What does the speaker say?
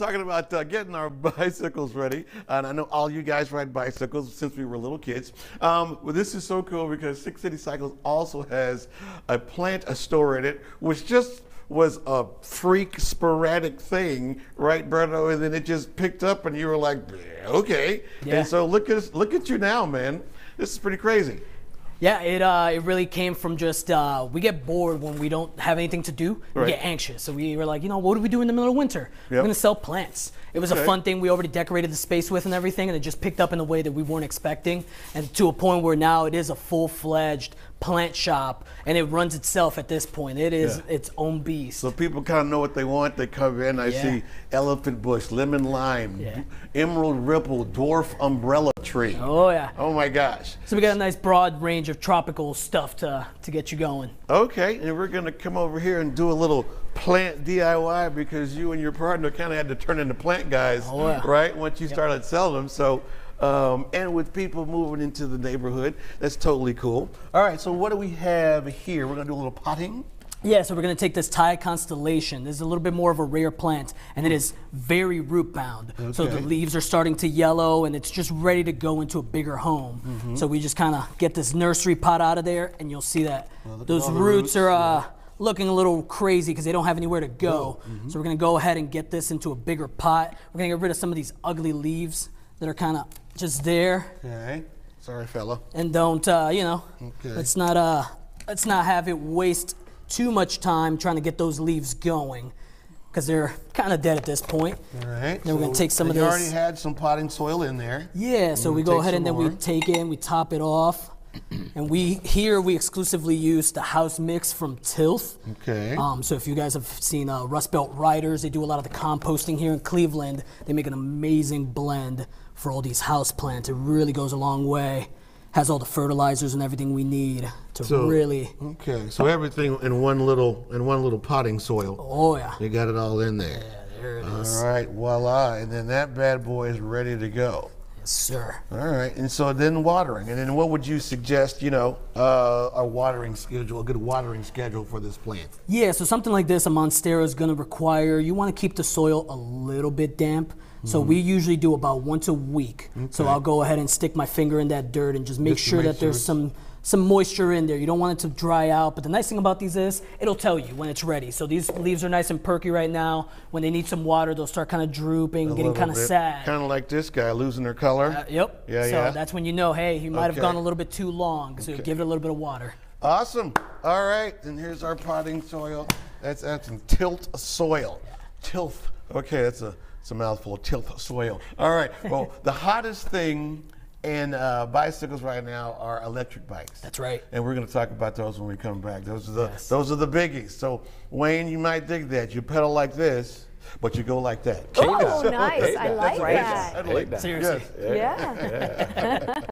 talking about uh, getting our bicycles ready, and I know all you guys ride bicycles since we were little kids. Um, well, this is so cool because Sixth City Cycles also has a plant a store in it, which just was a freak sporadic thing, right, Berto? And then it just picked up, and you were like, okay. Yeah. And so look at look at you now, man. This is pretty crazy. Yeah, it uh, it really came from just uh, we get bored when we don't have anything to do. We get anxious, so we were like, you know, what do we do in the middle of winter? We're gonna sell plants. It was Okay. a fun thing. We already decorated the space with and everything, and it just picked up in a way that we weren't expecting, and to a point where now it is a full-fledged plant shop, and it runs itself at this point. It is Yeah. its own beast. So people kind of know what they want. They come in. I Yeah. see elephant bush, lemon lime, Yeah. emerald ripple, dwarf umbrella tree. oh yeah. Oh my gosh. So we got a nice broad range of tropical stuff to to get you going. Okay, and we're gonna come over here and do a little plant DIY because you and your partner kind of had to turn into plant guys, Oh, yeah. right? Once you started selling them. So, um, and with people moving into the neighborhood, that's totally cool. All right, so what do we have here? We're gonna do a little potting. Yeah, so we're gonna take this Thai constellation. This is a little bit more of a rare plant, and it is very root bound. Okay. So the leaves are starting to yellow, and it's just ready to go into a bigger home. Mm-hmm. So we just kind of get this nursery pot out of there, and you'll see that at those roots roots, are uh, looking a little crazy because they don't have anywhere to go. Mm-hmm. So we're gonna go ahead and get this into a bigger pot. We're gonna get rid of some of these ugly leaves that are kind of just there Okay. Sorry, fella. and don't uh, you know Okay. let's not uh let's not have it waste too much time trying to get those leaves going because they're kind of dead at this point All right. Then we're gonna take some of You this- already had some potting soil in there. yeah so we go ahead and then we take it and we top it off and we here we exclusively use the house mix from tilth Okay. um, so if you guys have seen uh, Rust Belt Riders, they do a lot of the composting here in Cleveland. They make an amazing blend for all these house plants. It really goes a long way. Has all the fertilizers and everything we need to So- really. Okay. So everything in one little in one little potting soil. Oh yeah. You got it all in there. Yeah, there it is. All right, voila, and then that bad boy is ready to go. Yes, sir. All right, and so then watering, and then what would you suggest? You know, uh, a watering schedule, a good watering schedule for this plant. Yeah, so something like this, a monstera is going to require. You want to keep the soil a little bit damp. So we usually do about once a week. So Mm-hmm. I'll go ahead and stick my finger in that dirt and just make Just sure make that there's some some moisture in there. You don't want it to dry out. But the nice thing about these is it'll tell you when it's ready. So these leaves are nice and perky right now. When they need some water, they'll start kind of drooping, getting kind of sad. Kind of like this guy losing their color. Uh, yep. Yeah, so yeah. that's when you know, hey, he might have gone a little bit too long. So give it a little bit of water. Awesome. All right, and here's our potting soil. That's that's some tilt soil. Tilth. Okay, that's a it's a mouthful. Of tilth soil. All right. Well, the hottest thing in uh, bicycles right now are electric bikes. That's right. And we're going to talk about those when we come back. Those are the Yes. those are the biggies. So Wayne, you might dig that. You pedal like this, but you go like that. Oh, nice. I like that. I like that. Seriously. Yes. Yeah.